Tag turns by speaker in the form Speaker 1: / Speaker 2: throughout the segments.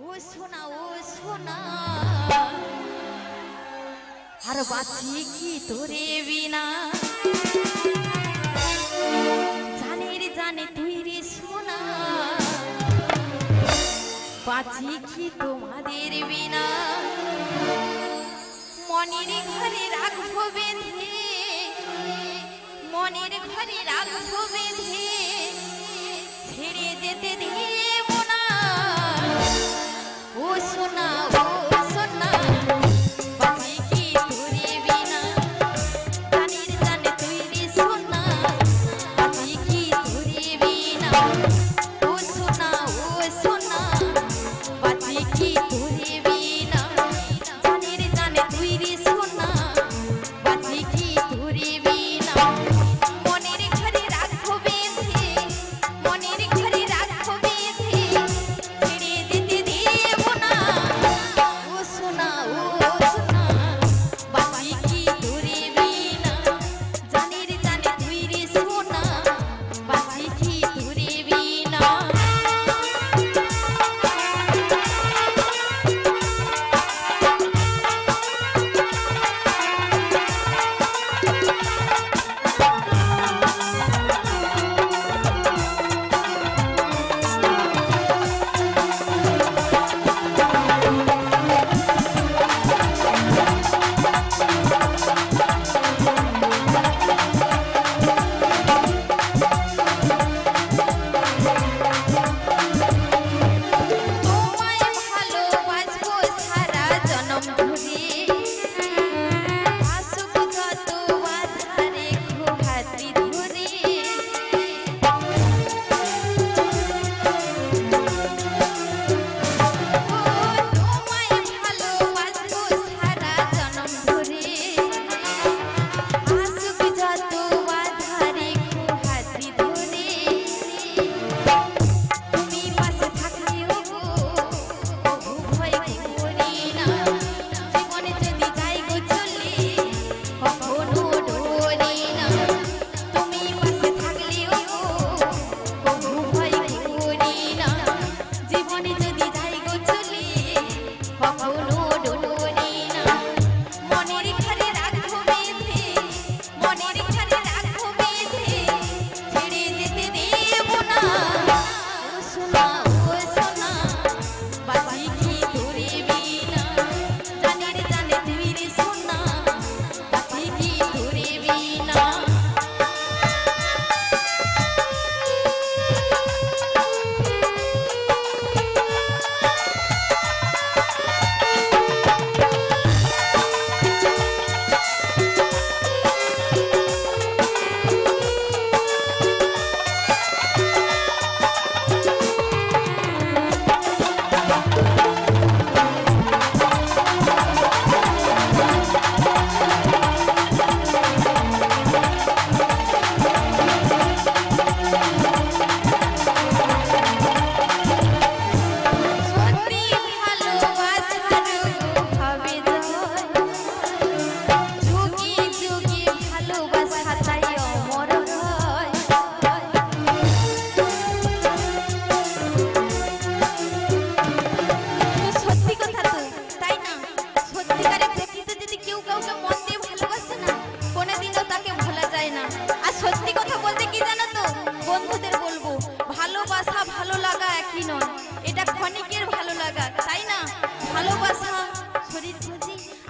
Speaker 1: ও সোনা ও সোনা। আর বাঁচি কি তোরে বিনা? জানের জানে তুই রে সোনা। বাঁচি কি তোমাদের বিনা? মনের ঘরে রাখব বেঁধে, মনের ঘরে রাখব বেঁধে। ছেড়ে যেতে দিয়ে না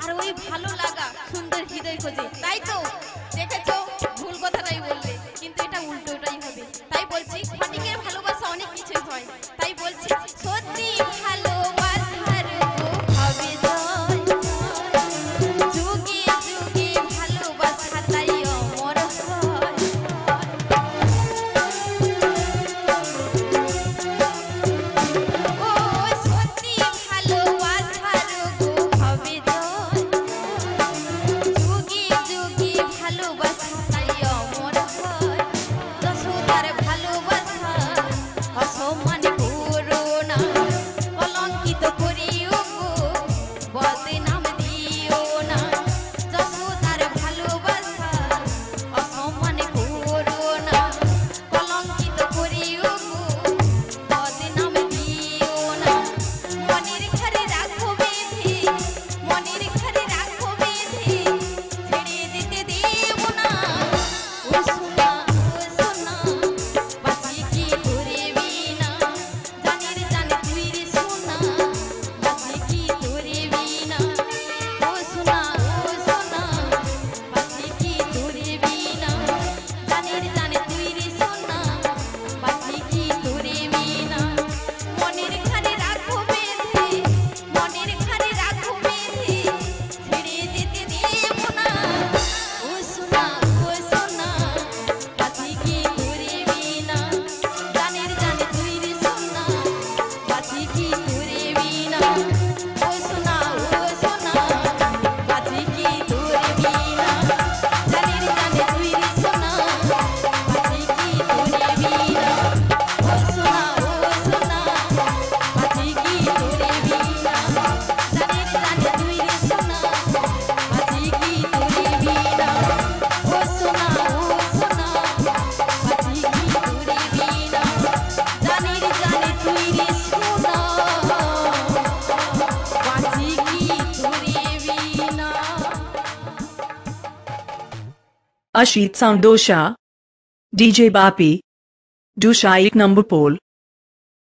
Speaker 1: আর ওই ভালো লাগা সুন্দর হৃদয় খোঁজে। তাই তো?
Speaker 2: Ashit Sound Dosha DJ Bapi Dusha एक number pole